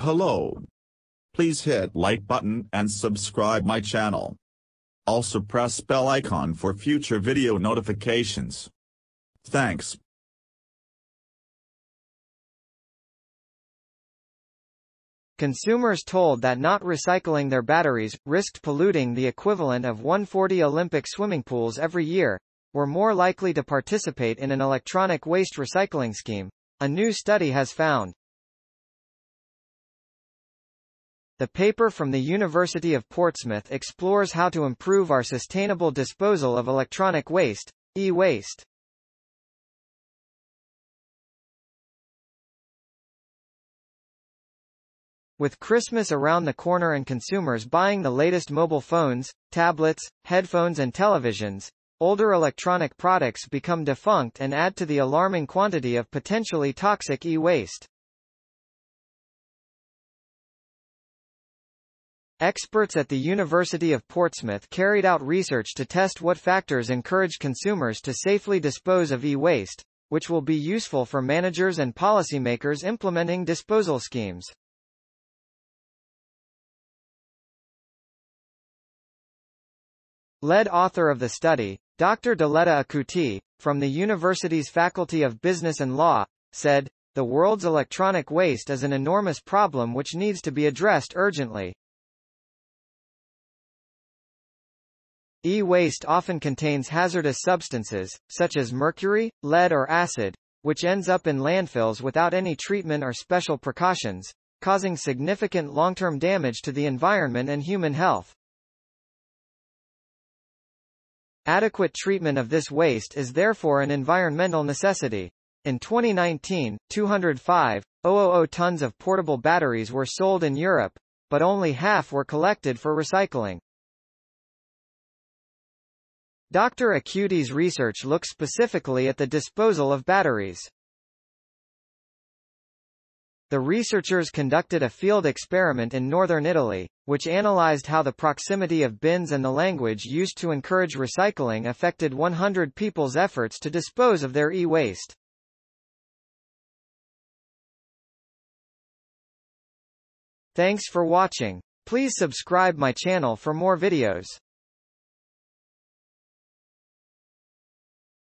Hello. Please hit like button and subscribe my channel. Also press bell icon for future video notifications. Thanks. Consumers told that not recycling their batteries, risked polluting the equivalent of 140 Olympic swimming pools every year, were more likely to participate in an electronic waste recycling scheme, a new study has found. The paper from the University of Portsmouth explores how to improve our sustainable disposal of electronic waste, e-waste. With Christmas around the corner and consumers buying the latest mobile phones, tablets, headphones and televisions, older electronic products become defunct and add to the alarming quantity of potentially toxic e-waste. Experts at the University of Portsmouth carried out research to test what factors encourage consumers to safely dispose of e-waste, which will be useful for managers and policymakers implementing disposal schemes. Lead author of the study, Dr. Diletta Acuti, from the university's Faculty of Business and Law, said, the world's electronic waste is an enormous problem which needs to be addressed urgently. E-waste often contains hazardous substances, such as mercury, lead or acid, which ends up in landfills without any treatment or special precautions, causing significant long-term damage to the environment and human health. Adequate treatment of this waste is therefore an environmental necessity. In 2019, 205,000 tons of portable batteries were sold in Europe, but only half were collected for recycling. Dr. Acuti's research looks specifically at the disposal of batteries. The researchers conducted a field experiment in northern Italy, which analyzed how the proximity of bins and the language used to encourage recycling affected 100 people's efforts to dispose of their e-waste. Thanks for watching. Please subscribe my channel for more videos.